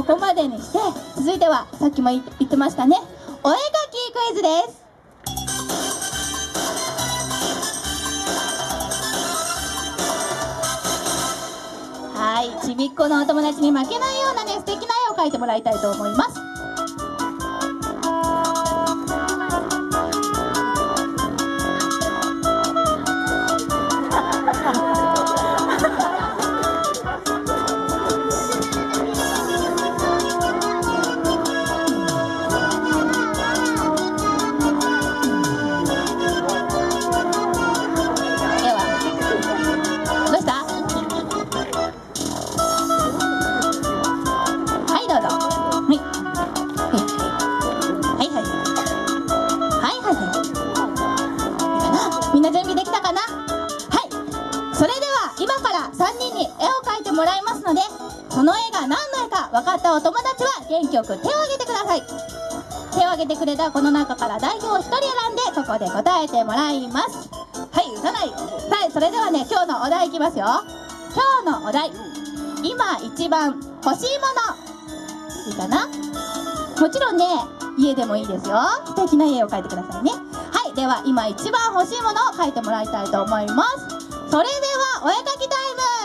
ここまでにして続いてはさっきも言ってましたね。お絵描きクイズです。はい。ちびっこのお友達に負けないようなね素敵な絵を描いてもらいたいと思います。もらいますのでその絵が何の絵か分かったお友達は元気よく手を挙げてください。手を挙げてくれたこの中から代表を1人選んでそこで答えてもらいます。はい打たない。はいそれではね今日のお題いきますよ。今日のお題。今一番欲しいもの。いいかな？もちろんね家でもいいですよ。素敵な家を描いてくださいね。はいでは今一番欲しいものを描いてもらいたいと思います。それではお絵描きタイム。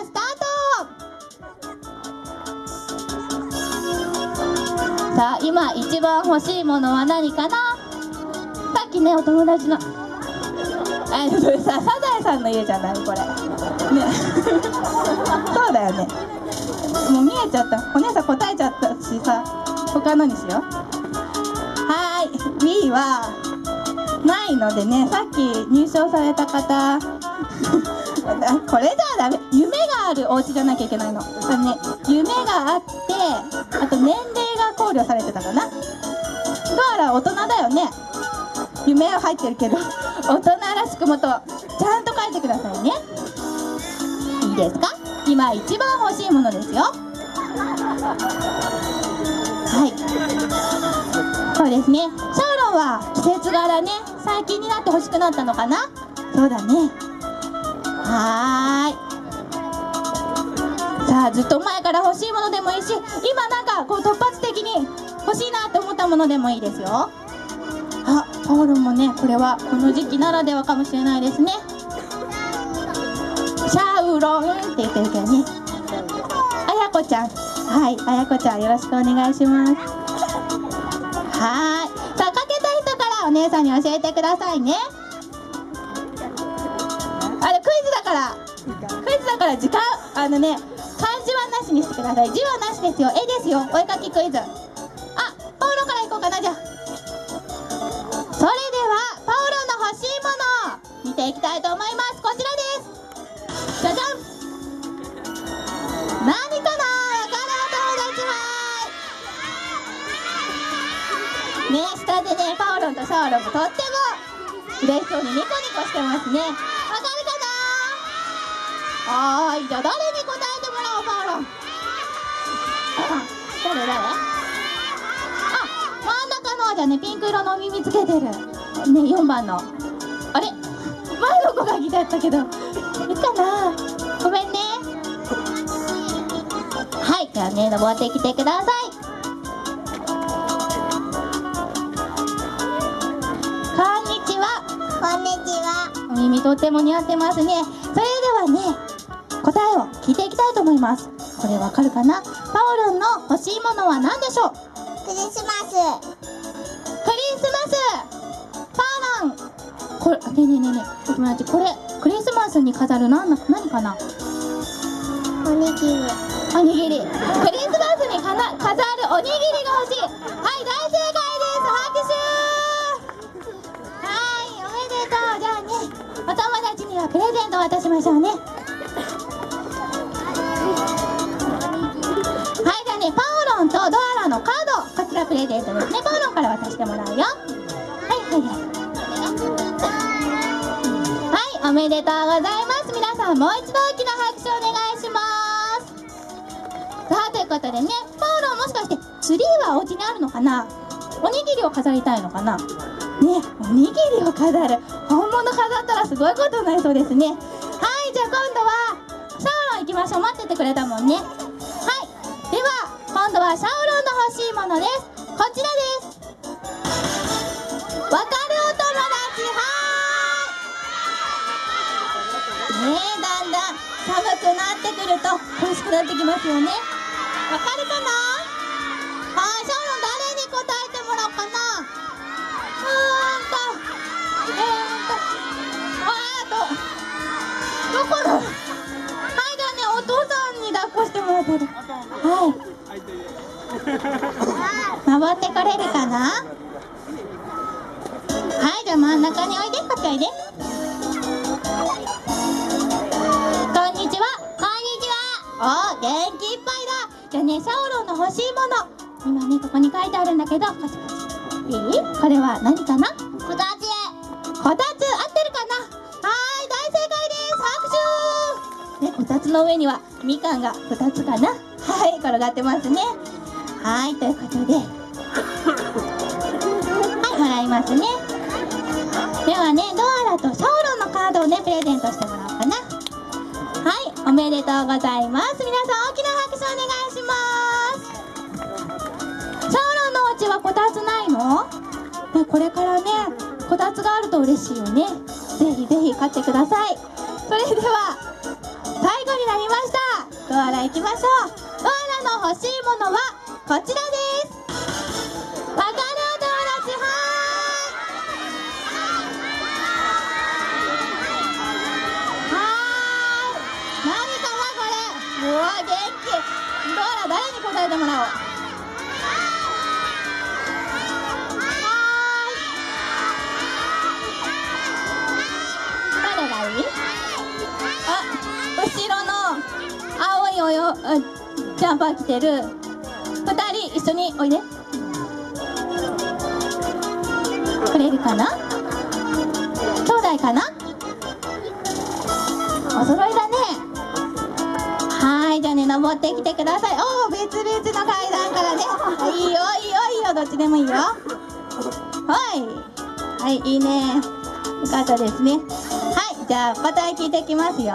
さあ今一番欲しいものは何かな？さっきねお友達のあそれさサザエさんの家じゃない？これ。ね。そうだよね。もう見えちゃった。お姉さん答えちゃったしさ。他のにしよう。はーい。B はないのでねさっき入賞された方 これじゃダメ。夢があるお家じゃなきゃいけないの。あのね夢があってあと年齢が考慮されてたかな。ドアラ大人だよね。夢は入ってるけど大人らしくもとちゃんと書いてくださいね。いいですか？今一番欲しいものですよ。はい。そうですね。シャーロンは季節柄ね最近になって欲しくなったのかな。そうだね。はーい。さあずっと前から欲しいものでもいいし今なんかこう突発的に欲しいなって思ったものでもいいですよ。あパオロンもねこれはこの時期ならではかもしれないですね。シャウロンって言ってるけどね。あやこちゃん。はいあやこちゃんよろしくお願いします。はーい。さあかけた人からお姉さんに教えてくださいね。からクイズだから時間あのね漢字はなしにしてください。字はなしですよ。絵ですよ。お絵かきクイズ。あパオロからいこうかなじゃあ。それではパオロの欲しいもの見ていきたいと思います。こちらです。じゃじゃん。何かなわかるお友達はね下でねパオロンとシャオロンもとっても嬉しそうにニコニコしてますね。はーいじゃあ誰に答えてもらおうパオロンあ誰誰あ真ん中のじゃあねピンク色のお耳つけてる。ね4番の。あれ？前の子が来ちゃったけど。いいかな？ごめんね。はいじゃあね登ってきてください。こんにちは。こんにちは。お耳とっても似合ってますね。それではね答えを聞いていきたいと思います。これわかるかな？パオロンの欲しいものは何でしょう？クリスマス。クリスマス。パーラン。これねえねえねえねえ。お友達これクリスマスに飾る何な何かな？おにぎり。おにぎり。クリスマスに飾るおにぎりが欲しい。はい大正解です。拍手。はいおめでとう。じゃあねお友達にはプレゼントを渡しましょうねプレゼントですねパオロンから渡してもらうよ。はいはいはい。はいおめでとうございます。皆さんもう一度大きな拍手お願いします。さあということでねパオロンもしかしてツリーはお家にあるのかな？おにぎりを飾りたいのかな？ねおにぎりを飾る。本物飾ったらすごいことになりそうですね。はいじゃあ今度はシャオロン行きましょう。待っててくれたもんね。はい。では今度はシャオロンの欲しいものです。こちらですわかるお友達はーいねえだんだん寒くなってくると欲しくなってきますよね。わかるかな？はいシャオロン誰に答えてもらおうかなう？ーんとえーんとあーとどこだはいじゃあねお父さんに抱っこしてもらってるはい登ってこれるかな？はいじゃあ真ん中においでこっちおいで。こんにちは。こんにちは。お元気いっぱいだ。じゃあねシャオロンの欲しいもの。今ねここに書いてあるんだけどこっちこっちいいこれは何かな？こたつこたつ合ってるかな？はい大正解です。拍手。ねこたつの上にはみかんが2つかな？はい転がってますねはいということで。はいもらいますね。ではねドアラとシャオロンのカードをねプレゼントしてもらおうかな。はいおめでとうございます。皆さん大きな拍手お願いします。シャオロのお家はこたつないの？ねこれからねこたつがあると嬉しいよね。ぜひぜひ買ってください。それでは最後になりました。ドアラ行きましょう。ドアラの欲しいものはこちらです。わかる友達はーい。はーい何かなこれ。うわ元気。ドアラ誰に答えてもらおう。誰がい。い。あ後ろの青い。およあジャンパー着てる二人一緒においで。くれるかな？兄弟かな？お揃いだね。はいじゃあね登ってきてください。おお別々の階段からね。あいいよいいよいいよ。どっちでもいいよ。はい。はいいいね。よかったですね。はいじゃあ答え聞いていきますよ。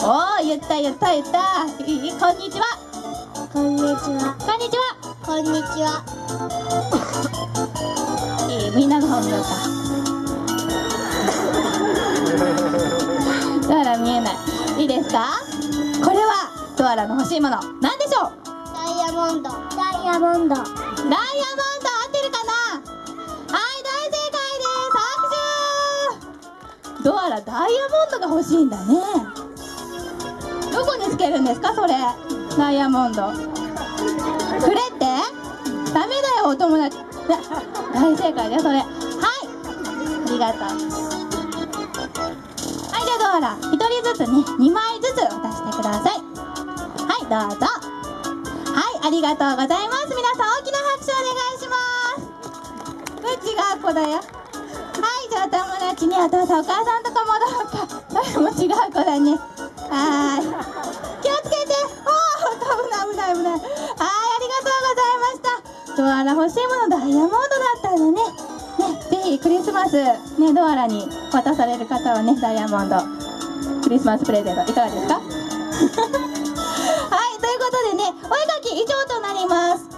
おお言った言った言った。いいこんにちは。こんにちは。こんにちは。こんにちは。い いみんなが本名か ドアラ見えない。いいですか？これはドアラの欲しいもの。何でしょう？ダイヤモンド。ダイヤモンド。ダイヤモンド。合ってるかな？はい大正解です。拍手。ドアラダイヤモンドが欲しいんだね。どこにつけるんですかそれ？ダイヤモンドくれってダメだよお友達 大正解だよそれはいありがとうはいじゃあドアラ1人ずつね2枚ずつ渡してくださいはいどうぞはい、ありがとうございます。皆さん大きな拍手お願いします。うちが子だよ。はい、じゃあ友達にお父さんお母さんとか戻ろうか。そ れも違う子だね。はーい。ドアラ欲しいものダイヤモンドだったんだね。ね、ぜひクリスマス、ね、ドアラに渡される方はね、ダイヤモンド。クリスマスプレゼントいかがですか？はい、ということでね、お絵かき以上となります。